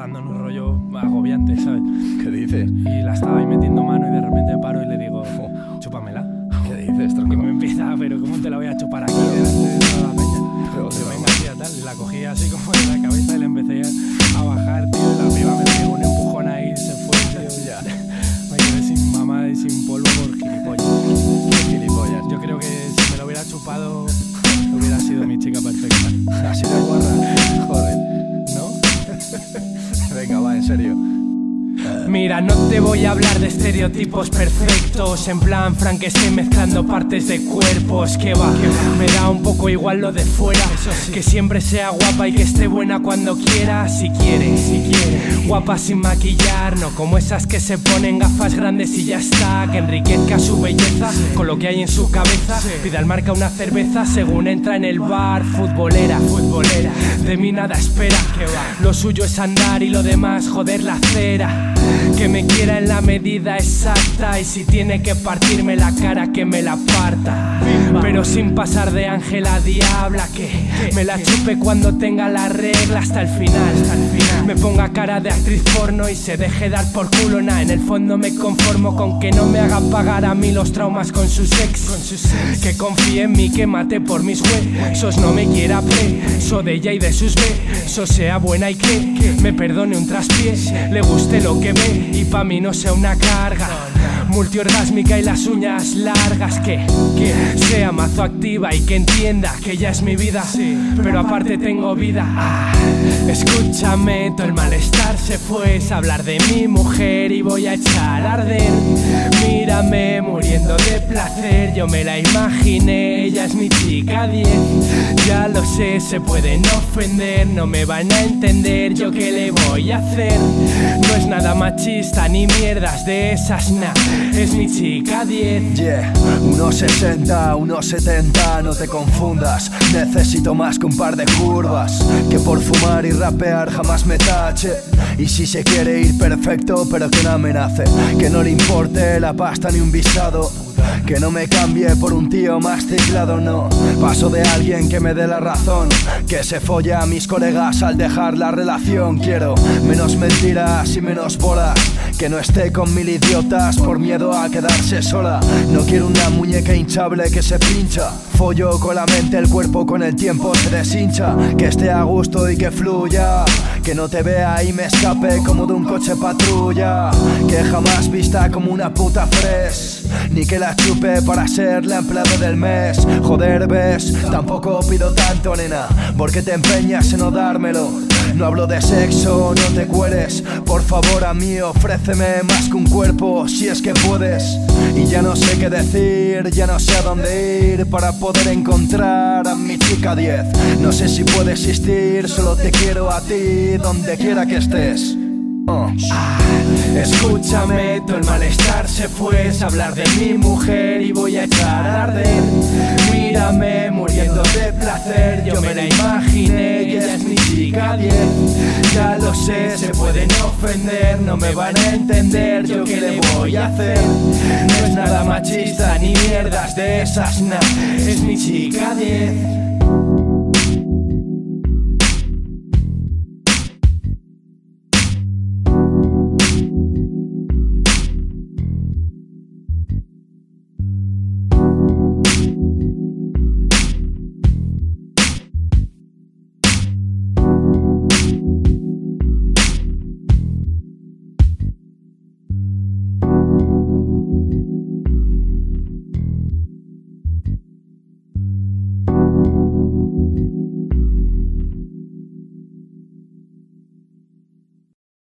dando en un rollo agobiante, ¿sabes? ¿Qué dices? Y la estaba ahí metiendo mano y de repente paro y le digo, chúpamela. ¿Qué dices, Y tronco? me empieza, pero ¿cómo te la voy a chupar aquí delante de toda la peña? Pero, Y tío, venga, tía, tal. Y la cogí así como de la cabeza y le empecé a bajar, tío. y La piba me pegó un empujón ahí y se fue, tío. Ya. Me quedé sin mamá y sin polvo por gilipollas. Gilipollas. Yo creo que si me lo hubiera chupado, hubiera sido mi chica perfecta. Así Venga, va, en serio. Mira, no te voy a hablar de estereotipos perfectos En plan, Frank, que estoy mezclando partes de cuerpos Que va, me da un poco igual lo de fuera Que siempre sea guapa y que esté buena cuando quiera Si quiere, si quiere. Guapa sin maquillar, no como esas que se ponen gafas grandes y ya está Que enriquezca su belleza con lo que hay en su cabeza. Pide al marca una cerveza según entra en el bar Futbolera, futbolera, de mí nada espera que va. Lo suyo es andar y lo demás joder la cera que me quiera en la medida exacta y si tiene que partirme la cara que me la parta. Pero sin pasar de ángel a diabla que me la chupe cuando tenga la regla hasta el final. Me ponga cara de actriz porno y se deje dar por culo. Nah, en el fondo me conformo con que no me haga pagar a mí los traumas con su sex. Que confíe en mí, que mate por mis huesos. No me quiera preso de ella y de sus besos. Sea buena y que me perdone un traspié. Le guste lo que ve y pa' mí no sea una carga. Multiorgásmica y las uñas largas que, que sea mazo activa y que entienda que ya es mi vida. Pero aparte tengo vida. Ah, escúchame, todo el malestar se fue. Es hablar de mi mujer y voy a echar a arder. Mírame de Yo me la imaginé, ella es mi chica 10. Ya lo sé, se pueden ofender, no me van a entender. Yo qué le voy a hacer. No es nada machista ni mierdas de esas, nah. Es mi chica 10. Yeah, 1.60, 1.70, no te confundas. Necesito más que un par de curvas. Que por fumar y rapear jamás me tache. Y si se quiere ir perfecto, pero que no amenace. Que no le importe la pasta ni un visado. Que no me cambie por un tío más ciclado, no. Paso de alguien que me dé la razón. Que se folla a mis colegas al dejar la relación. Quiero menos mentiras y menos bolas. Que no esté con mil idiotas por miedo a quedarse sola. No quiero una muñeca hinchable que se pincha. Follo con la mente, el cuerpo con el tiempo se deshincha. Que esté a gusto y que fluya. Que no te vea y me escape como de un coche patrulla. Que jamás vista como una puta fresh. Ni que la chupe para ser la empleada del mes. Joder, ves, tampoco pido tanto, nena. Porque te empeñas en no dármelo. No hablo de sexo, no te cueres. Por favor, a mí ofréceme más que un cuerpo, si es que puedes. Y ya no sé qué decir, ya no sé a dónde ir para poder encontrar a mi chica 10. No sé si puede existir, solo te quiero a ti, donde quiera que estés. Oh. Escúchame, todo el malestar se fue. Es hablar de mi mujer y voy a echar a arder. Mírame muriendo de placer. Yo me la imaginé, 10. Ya lo sé, se pueden ofender, no me van a entender. Yo qué le voy a hacer. No es nada machista ni mierdas de esas, nah. Es mi chica 10.